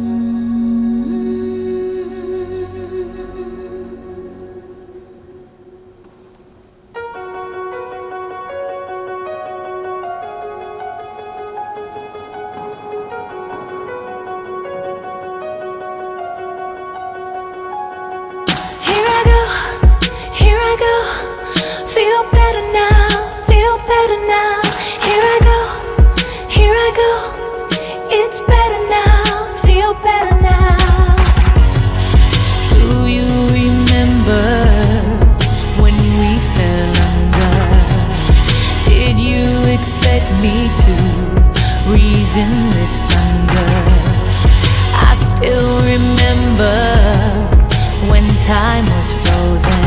Here with thunder? I still remember when time was frozen.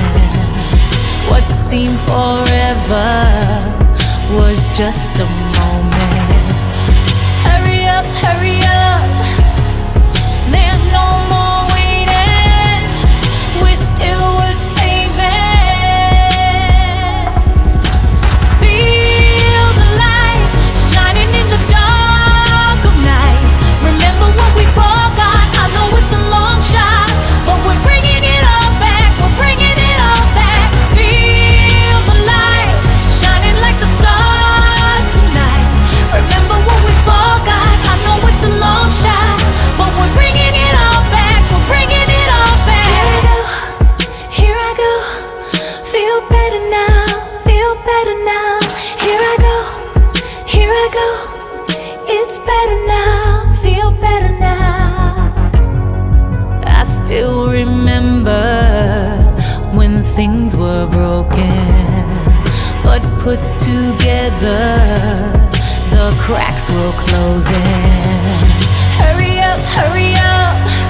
What seemed forever was just a moment. now, feel better now. Here I go, here I go. It's better now, feel better now. I still remember when things were broken, but put together, the cracks will close in. Hurry up, hurry up.